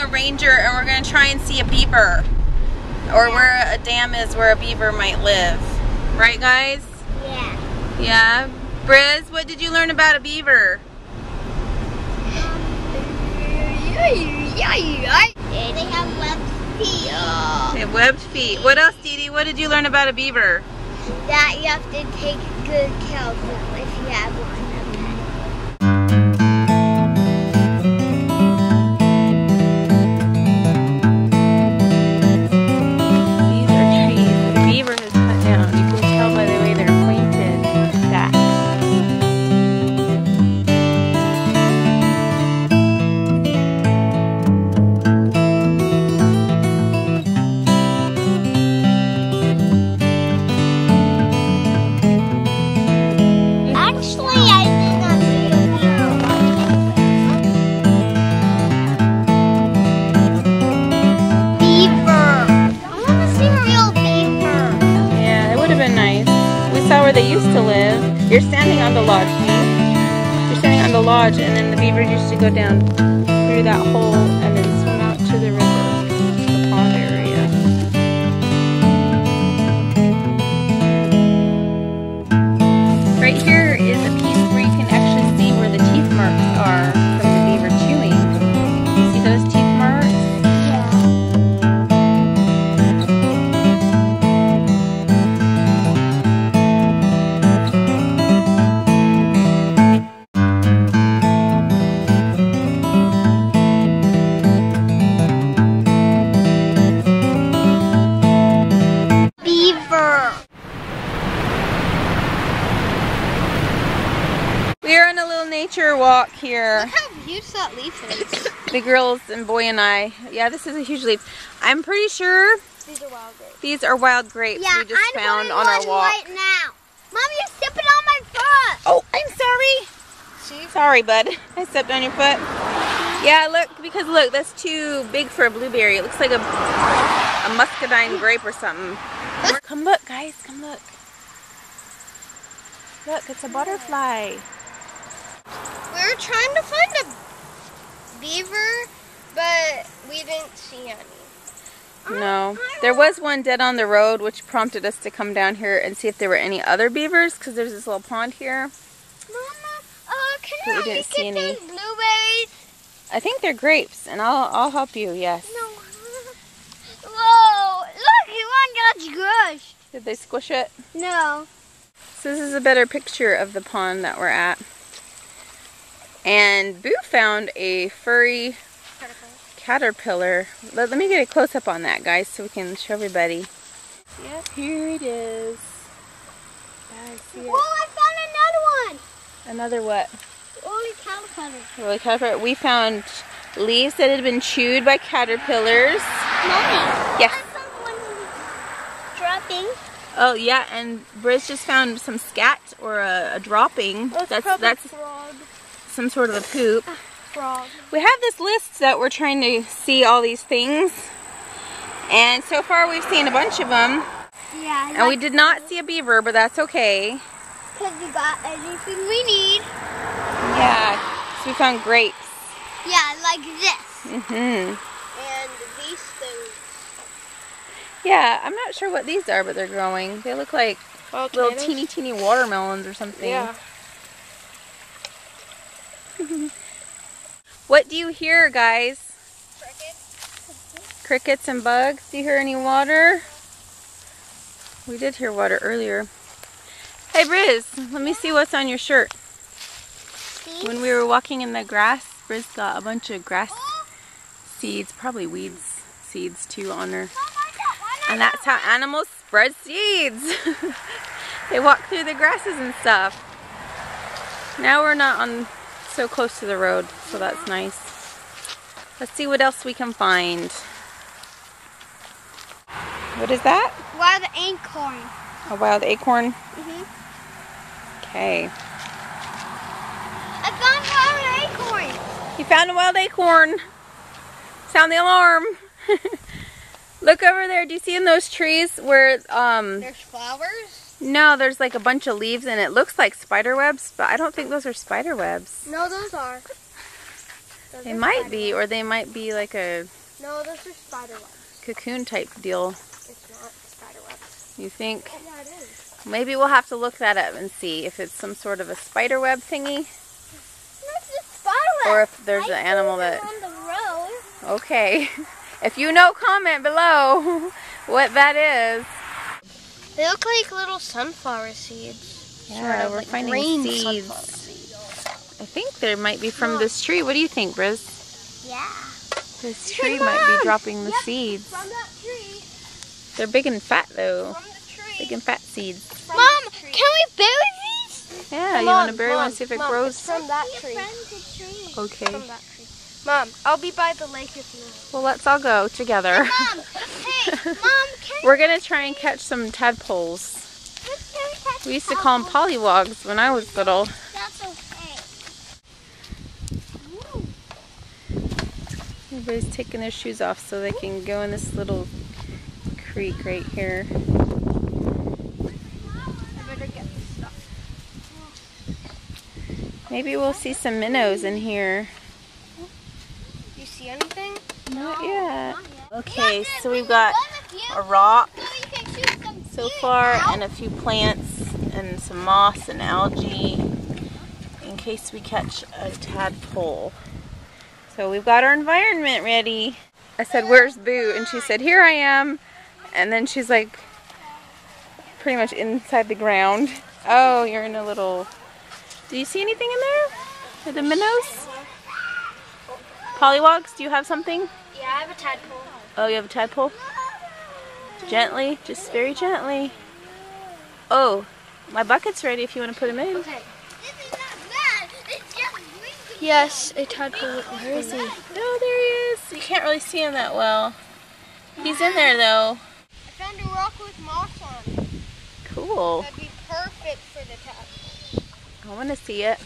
a ranger and we're gonna try and see a beaver. Or where a dam is where a beaver might live. Right guys? Yeah. Yeah. Briz, what did you learn about a beaver? They have webbed feet. They have webbed feet. What else, Dee Dee? What did you learn about a beaver? That you have to take good care of them if you have one You're standing on the lodge, see? You're standing on the lodge, and then the beavers used to go down through that hole walk here. Look how huge that leaf is. The girls and boy and I. Yeah, this is a huge leaf. I'm pretty sure These are wild grapes. these are wild grapes Yeah, we just I'm found on our walk. right now. Mom, you're stepping on my foot. Oh, I'm sorry. See? Sorry, bud. I stepped on your foot. Yeah, look, because look, that's too big for a blueberry. It looks like a, a muscadine grape or something. Come look, guys. Come look. Look, it's a butterfly. We were trying to find a beaver, but we didn't see any. No. There was one dead on the road, which prompted us to come down here and see if there were any other beavers, because there's this little pond here. Mama, uh, can But we I didn't see get any. blueberries? I think they're grapes, and I'll I'll help you. Yes. No. Whoa, look, one got squished. Did they squish it? No. So this is a better picture of the pond that we're at. And Boo found a furry caterpillar. Let, let me get a close up on that, guys, so we can show everybody. Yep, here it is. See Whoa. I found another one. Another what? Holy caterpillar. Really caterpillar. We found leaves that had been chewed by caterpillars. Mommy. Yes. I found one dropping. Oh yeah, and Briz just found some scat or a, a dropping. that's that's frog. Some sort of a poop. Frog. We have this list that we're trying to see all these things. And so far we've seen a bunch of them. Yeah. And we did not see a beaver, but that's okay. Because we got everything we need. Yeah, so we found grapes. Yeah, like this. Mm-hmm. And these things. Yeah, I'm not sure what these are, but they're growing. They look like little teeny teeny watermelons or something. Yeah. What do you hear, guys? Crickets and bugs. Do you hear any water? We did hear water earlier. Hey, Briz, let me see what's on your shirt. When we were walking in the grass, Briz got a bunch of grass seeds, probably weeds seeds too on her. And that's how animals spread seeds. they walk through the grasses and stuff. Now we're not on so close to the road, so that's nice. Let's see what else we can find. What is that? Wild acorn. A wild acorn? Mm-hmm. Okay. I found wild acorn. You found a wild acorn. Sound the alarm. Look over there. Do you see in those trees where um There's flowers. No, there's like a bunch of leaves and it looks like spider webs, but I don't think those are spider webs. No, those are. Those They are might be, or they might be like a. No, those are spider webs. cocoon type deal. It's not spider webs. You think? Yeah, it is. Maybe we'll have to look that up and see if it's some sort of a spider web thingy, That's a spider web. or if there's I an animal that. on the road. Okay. If you know, comment below what that is. They look like little sunflower seeds. Yeah, Sort of we're like finding seeds. seeds. I think there might be from this tree. What do you think, Briz? Yeah. This tree might be dropping the Yep, seeds. From that tree. They're big and fat though. From the tree. Big and fat seeds. Mom, can we bury these? Yeah, you want to bury one, Mom, see if it Mom, grows? from that tree. Okay. From that tree. Mom, I'll be by the lake if you want. Well, let's all go together. Mom, hey, Mom, can We're gonna try and catch some tadpoles. We used to call them pollywogs when I was little. That's okay. Everybody's taking their shoes off so they can go in this little creek right here. I better get this stuff. Maybe we'll see some minnows in here. Not yet. Okay, so we've got a rock so far and a few plants and some moss and algae in case we catch a tadpole. So we've got our environment ready. I said, where's Boo? And she said, here I am. And then she's like pretty much inside the ground. Oh, you're in a little... Do you see anything in there? Are the minnows? Pollywogs, do you have something? Yeah, I have a tadpole. Oh, you have a tadpole? Gently, just very gently. Oh, my bucket's ready if you want to put him in. Okay. Yes, a tadpole. Where is he? Oh, there he is. You can't really see him that well. He's in there though. I found a rock with moss on it. Cool. That'd be perfect for the tadpole. I want to see it.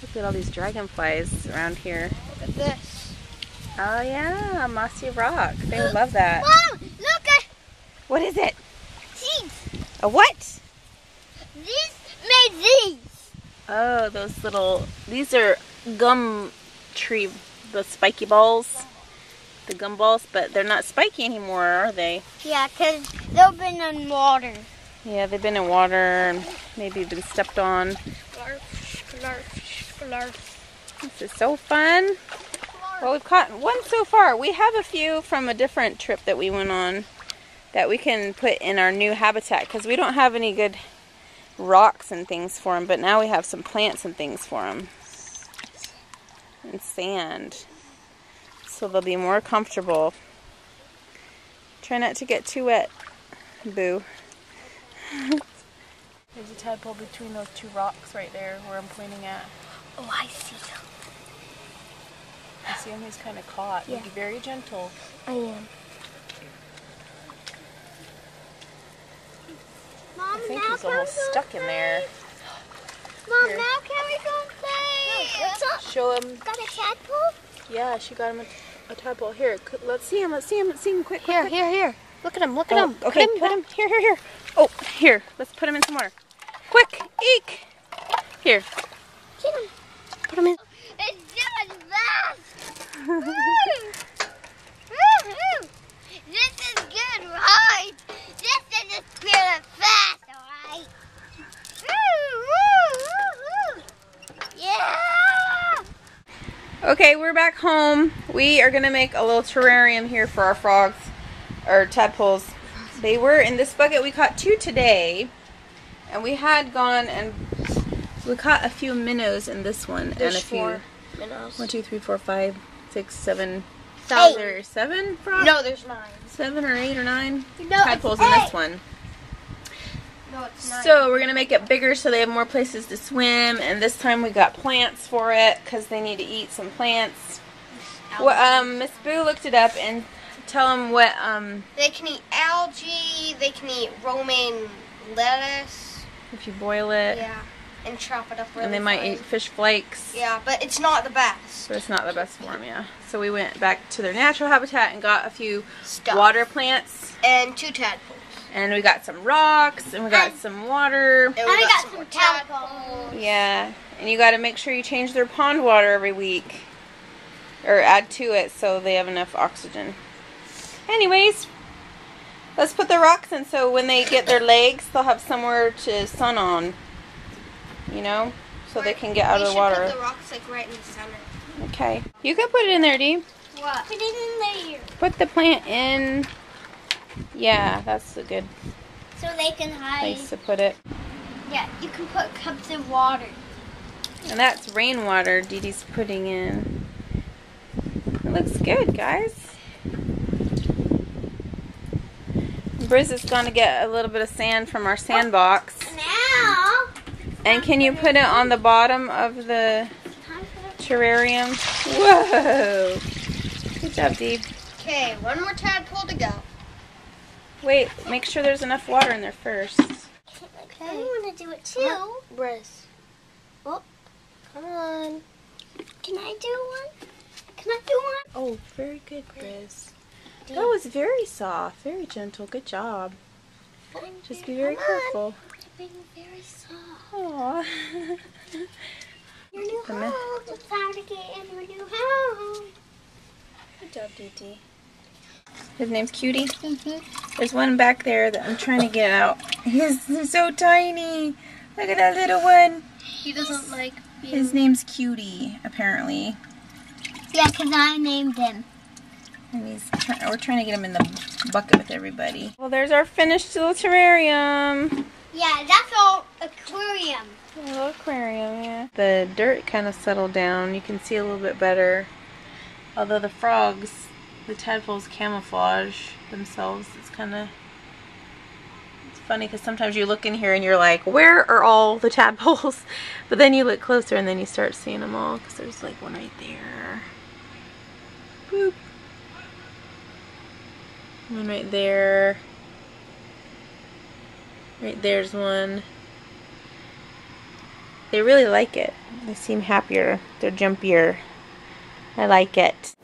Look at all these dragonflies around here. Look at this. Oh yeah, mossy rock. They would love that. Mom, look at What is it? these. A what? These made these. Oh, those little, these are gum tree, the spiky balls. The gum balls, but they're not spiky anymore, are they? Yeah, because they've been in water. Yeah, they've been in water and maybe been stepped on. Flarf, flarf. This is so fun. Well, we've caught one so far. We have a few from a different trip that we went on that we can put in our new habitat because we don't have any good rocks and things for them, but now we have some plants and things for them. And sand. So they'll be more comfortable. Try not to get too wet, boo. There's a tadpole between those two rocks right there where I'm pointing at. Oh, I see them. You see him? He's kind of caught. Yeah. Be very gentle. I am. Mom, I think he's almost stuck in there. Mom, Here. now can we go play? What's up? Show him. Got a tadpole? Yeah, she got him a, a tadpole. Here, let's see him. Let's see him. Let's see him quick. quick, Here, quick. here, here. Look at him. Look at Oh, him. okay, put him, Here, here, here. Oh, here. Let's put him in some water. Quick, eek. Here. Get him. Put him in. It's just fast. Woo! Woo-hoo. This is good, right? This is the spirit of fast, alright? Woo, woo, woo, woo. Yeah! Okay, we're back home. We are gonna make a little terrarium here for our frogs, or tadpoles. They were in this bucket. We caught two today, and we had gone and we caught a few minnows in this one, and a few. minnows. One, two, three, four, five, six, seven. Eight. There seven frogs? No, there's nine. Seven or eight or nine No, tadpoles in this one. No. So we're gonna make it bigger so they have more places to swim. And this time we got plants for it because they need to eat some plants. Well, um, Miss Boo looked it up and tell them what um They can eat algae. They can eat romaine lettuce. if you boil it, Yeah, and chop it up really and they might eat fish flakes. Yeah, but it's not the best. But it's not the best for them, yeah. So we went back to their natural habitat and got a few Stuff. water plants. and two tadpoles. And we got some rocks and we got And- some water. And we got, some tadpoles. Yeah. And you got to make sure you change their pond water every week. or add to it so they have enough oxygen. Anyways, let's put the rocks in so when they get their legs, they'll have somewhere to sun on. You know, so they can get out of the water. Put the rocks like right in the center. Okay, you can put it in there, Dee. What? Put it in there. Put the plant in. Yeah, that's a good So they can hide. place to put it. Yeah, you can put cups of water. And that's rainwater Dee Dee's putting in. It looks good, guys. Briz is going to get a little bit of sand from our sandbox. Now. And can you put it on the bottom of the Time for the terrarium? Whoa! Good job, Dee. Okay, one more tadpole to go. Wait, make sure there's enough water in there first. Okay. I want to do it too. Briz. Oh, come on. Can I do one? Can I do one? Oh, very good, Briz. That was very soft, very gentle. Good job. Just be very Come on. careful. Being very soft. Aww. Your new home. It's time to get in your new home. Good job, DT. His name's Cutie. Mm-hmm. There's one back there that I'm trying to get out. He's so tiny. Look at that little one. He doesn't like His name's Cutie, apparently. Yeah, because I named him. And he's try- we're trying to get him in the bucket with everybody. Well, there's our finished little terrarium. Yeah, that's all aquarium. A little aquarium, yeah. The dirt kind of settled down. You can see a little bit better. Although the frogs, the tadpoles camouflage themselves. It's kind of it's funny because sometimes you look in here and you're like, where are all the tadpoles? But then you look closer and then you start seeing them all because there's like one right there. Boop. One right there. Right there's one. They really like it. They seem happier. They're jumpier. I like it.